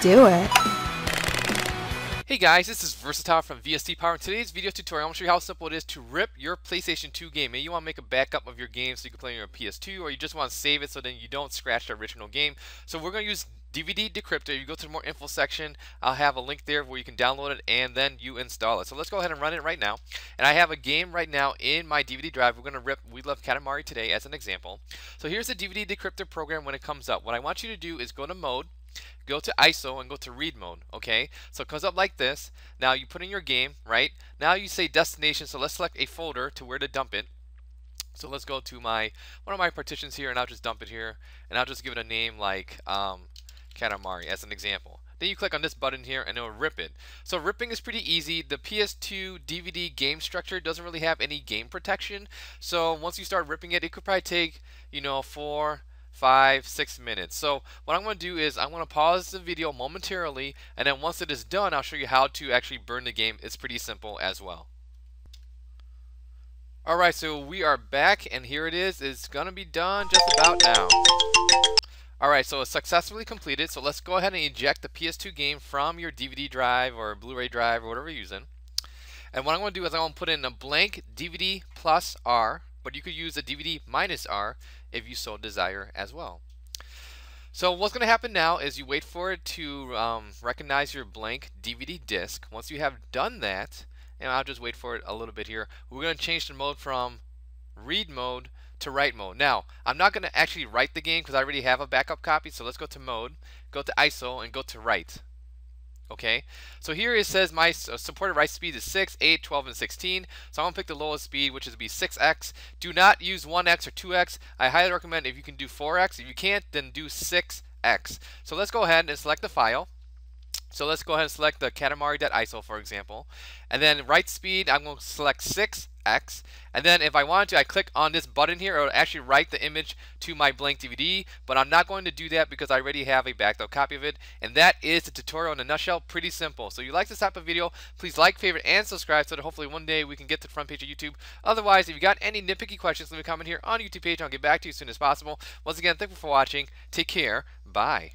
do it. Hey guys, this is Versatile from VST Power. In today's video tutorial, I'm going to show you how simple it is to rip your PlayStation 2 game. Maybe you want to make a backup of your game so you can play on your PS2, or you just want to save it so then you don't scratch the original game. So we're going to use DVD Decrypter. You go to the more info section, I'll have a link there where you can download it and then you install it. So let's go ahead and run it right now. And I have a game right now in my DVD drive. We're going to rip We Love Katamari today as an example. So here's the DVD Decrypter program when it comes up. What I want you to do is go to Mode, go to ISO and go to read mode, okay? So it comes up like this. Now you put in your game, right? Now you say destination, so let's select a folder to where to dump it. So let's go to my one of my partitions here and I'll just dump it here and I'll just give it a name like um, Katamari as an example. Then you click on this button here and it'll rip it. So ripping is pretty easy. The PS2 DVD game structure doesn't really have any game protection. So once you start ripping it, it could probably take, you know, four, five, six minutes. So what I'm going to do is I'm going to pause the video momentarily and then once it is done I'll show you how to actually burn the game. It's pretty simple as well. Alright, so we are back and here it is. It's going to be done just about now. Alright, so it's successfully completed. So let's go ahead and eject the PS2 game from your DVD drive or Blu-ray drive or whatever you're using. And what I'm going to do is I'm going to put in a blank DVD plus R but you could use a DVD minus R if you so desire as well. So what's going to happen now is you wait for it to um, recognize your blank DVD disc. Once you have done that, and I'll just wait for it a little bit here, we're going to change the mode from read mode to write mode. Now, I'm not going to actually write the game because I already have a backup copy, so let's go to mode, go to ISO, and go to write. Okay, so here it says my uh, supported write speed is 6, 8, 12, and 16. So I'm going to pick the lowest speed, which is be 6x. Do not use 1x or 2x. I highly recommend if you can do 4x. If you can't, then do 6x. So let's go ahead and select the file. So let's go ahead and select the katamari.iso for example. And then write speed, I'm going to select 6 X. And then if I wanted to, I click on this button here. It will actually write the image to my blank DVD. But I'm not going to do that because I already have a backed up copy of it. And that is the tutorial in a nutshell. Pretty simple. So you like this type of video, please like, favorite, and subscribe so that hopefully one day we can get to the front page of YouTube. Otherwise, if you got any nitpicky questions, leave a comment here on the YouTube page. I'll get back to you as soon as possible. Once again, thank you for watching. Take care. Bye.